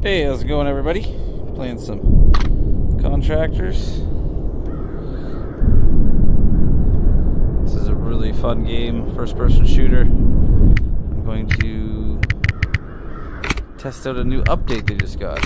Hey, how's it going, everybody? Playing some contractors. This is a really fun game, first person shooter. I'm going to test out a new update they just got.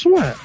Sweat.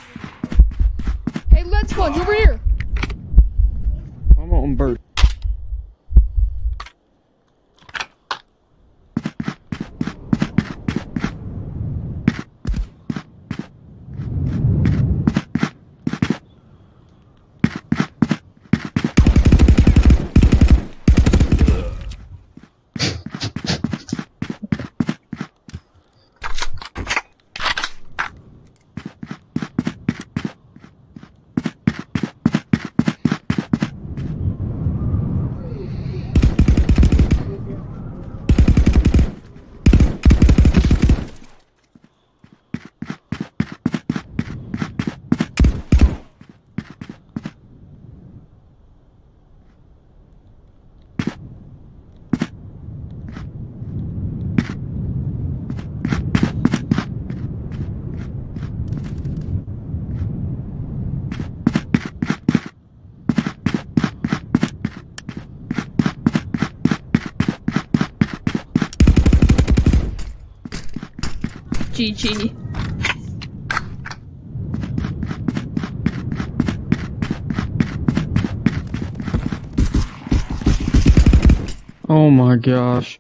GG. Oh my gosh.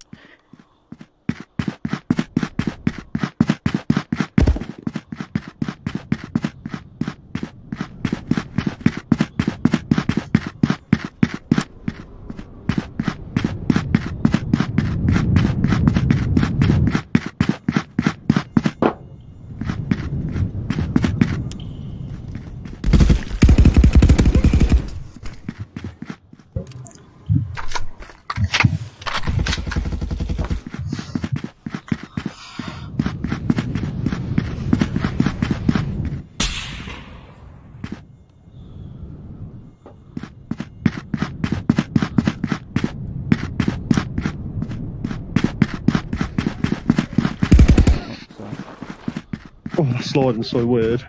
So, That sliding's so weird.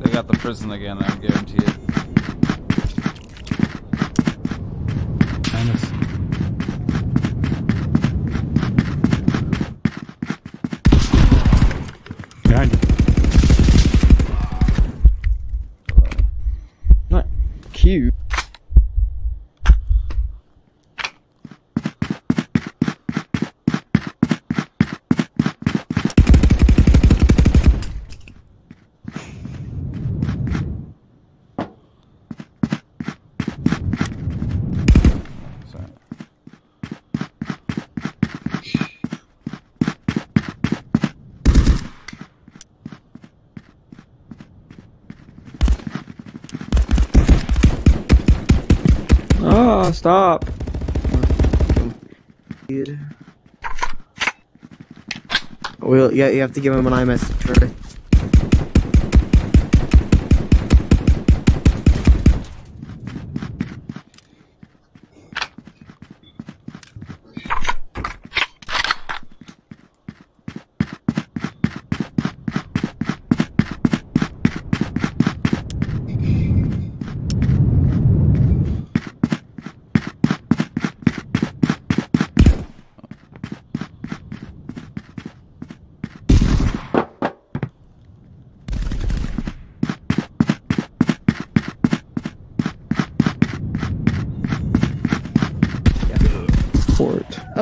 they got the prison again, I guarantee it. Cute. Sorry. Ah, stop. Dude. Well, yeah, you have to give him an iMessage first.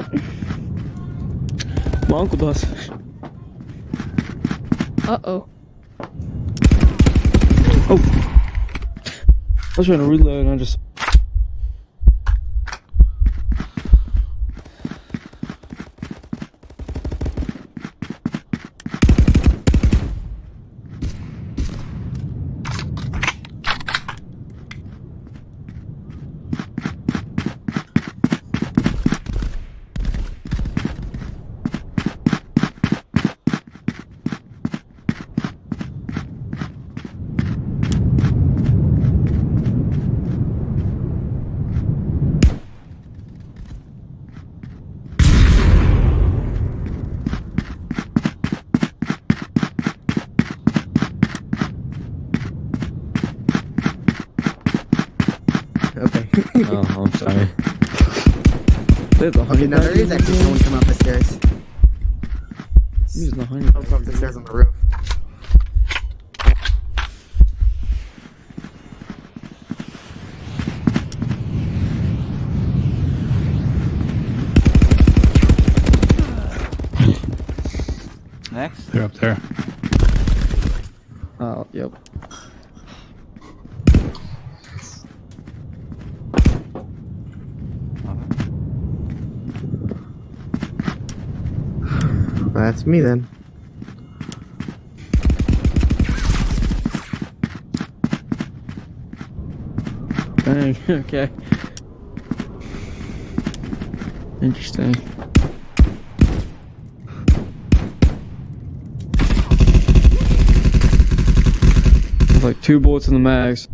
Oh, My uncle does. uh-oh. Oh. I was trying to reload and I just. Okay. Oh, I'm sorry. There's a okay, now there is actually someone coming up the stairs. There's a hundred. Up up the stairs on the roof. Next? They're up there. Oh, yep. That's me then. Dang, okay. Interesting. Like two bullets in the mags.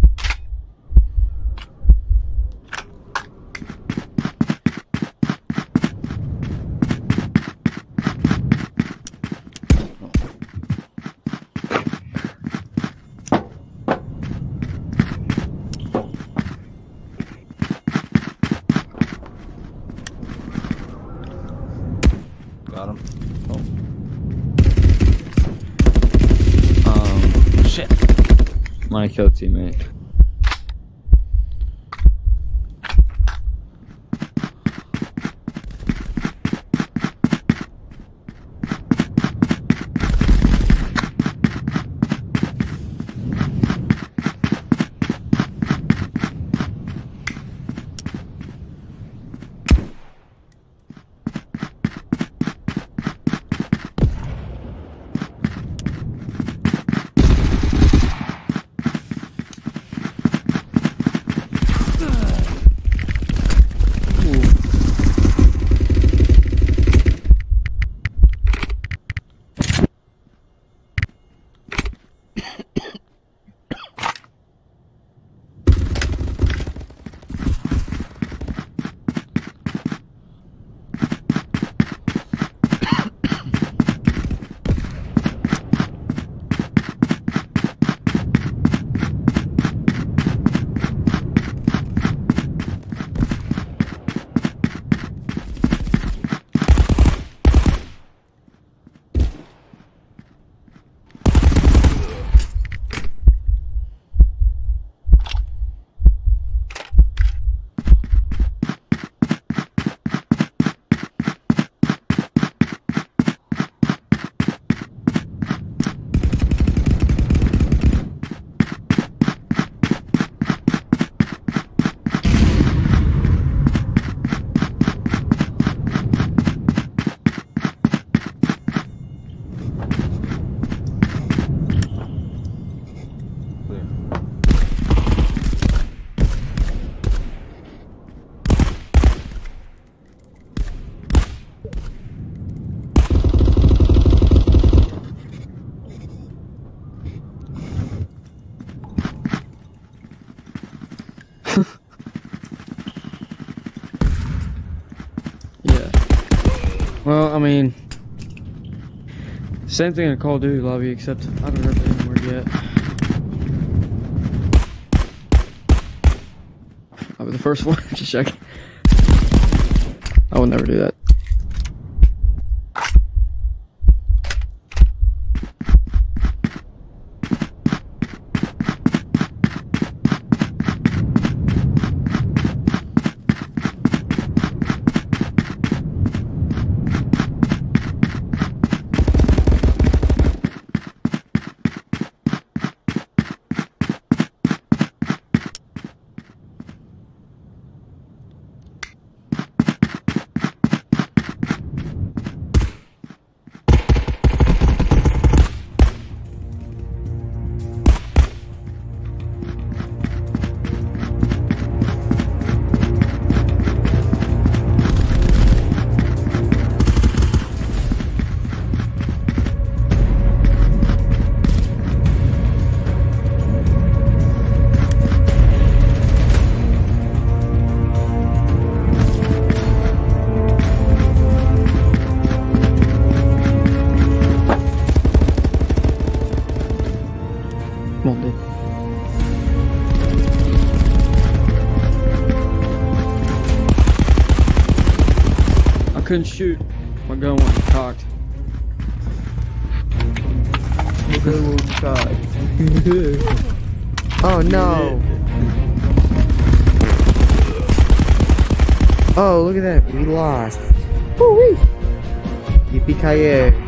My kill teammate. Same thing in Call of Duty lobby, except I haven't heard any word yet. I was the first one. Just checking. I will never do that. I couldn't shoot. My gun wasn't cocked. Oh no. Oh, look at that. We lost. Woo-wee. Yippee-ki-yay.